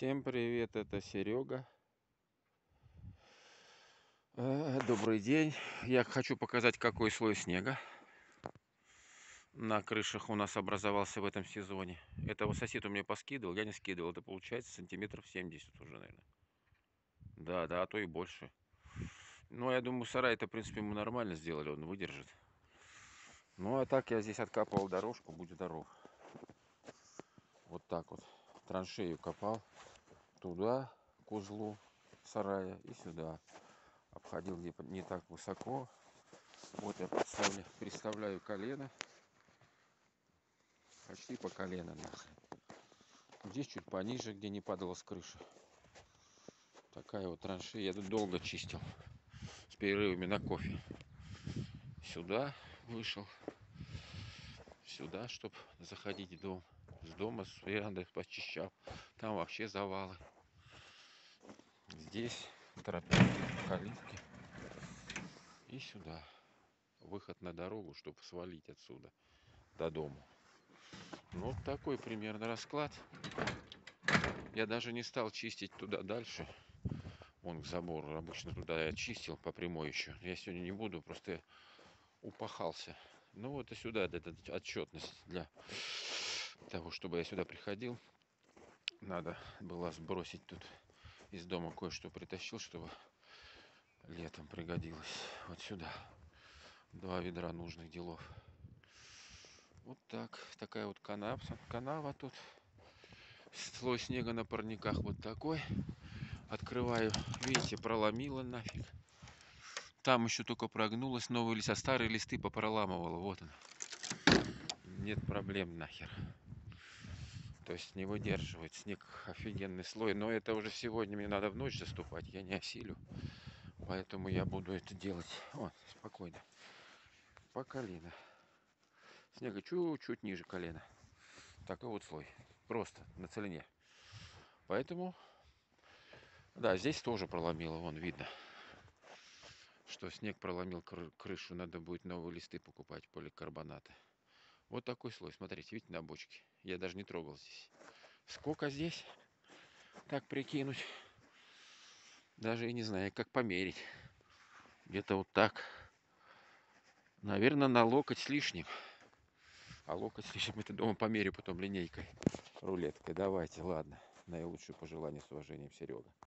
Всем привет, это Серега. Э, добрый день. Я хочу показать, какой слой снега на крышах у нас образовался в этом сезоне. Этого сосед у меня поскидывал, я не скидывал. Это получается сантиметров 70 уже, наверное. Да, да, а то и больше. Ну, я думаю, сарай это, в принципе, мы нормально сделали, он выдержит. Ну, а так я здесь откапывал дорожку, будь здоров. Вот так вот. Траншею копал туда, к узлу сарая и сюда. Обходил не, не так высоко. Вот я представляю, представляю колено. Почти по колено нахрен. Здесь чуть пониже, где не падало с крыши. Такая вот траншея. Я тут долго чистил перерывами на кофе. Сюда вышел. Сюда, чтобы заходить в дом. С дома, с веранды почищал. Там вообще завалы. Здесь тропинки, калитки. И сюда. Выход на дорогу, чтобы свалить отсюда до дома. Ну, вот такой примерно расклад. Я даже не стал чистить туда дальше. Вон к забору. Обычно туда я чистил по прямой еще. Я сегодня не буду, просто упахался. Ну вот и сюда эта отчетность для того, чтобы я сюда приходил. Надо было сбросить тут из дома кое-что притащил, чтобы летом пригодилось. Вот сюда. Два ведра нужных делов. Вот так. Такая вот канава, канава тут. Слой снега на парниках вот такой. Открываю. Видите, проломило нафиг. Там еще только прогнулась новый лист, а старые листы попроламывало. Вот он. Нет проблем нахер. То есть не выдерживает. Снег офигенный слой. Но это уже сегодня мне надо в ночь заступать. Я не осилю. Поэтому я буду это делать. Вот, спокойно. По колено. Снега чуть-чуть ниже колена. Такой вот слой. Просто на целине. Поэтому да, здесь тоже проломило, вон видно, что снег проломил крышу. Надо будет новые листы покупать, поликарбоната. Вот такой слой, смотрите, видите, на бочке. Я даже не трогал здесь. Сколько здесь? Так прикинуть. Даже и не знаю, как померить. Где-то вот так. Наверное, на локоть с лишним. А локоть с лишним это дома померю потом линейкой, рулеткой. Давайте, ладно. Наилучшие пожелания с уважением, Серега.